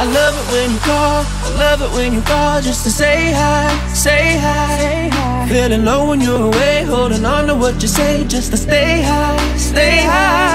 I love it when you call, I love it when you call just to say hi, say hi. Feeling low when you're away, holding on to what you say just to stay high, stay high.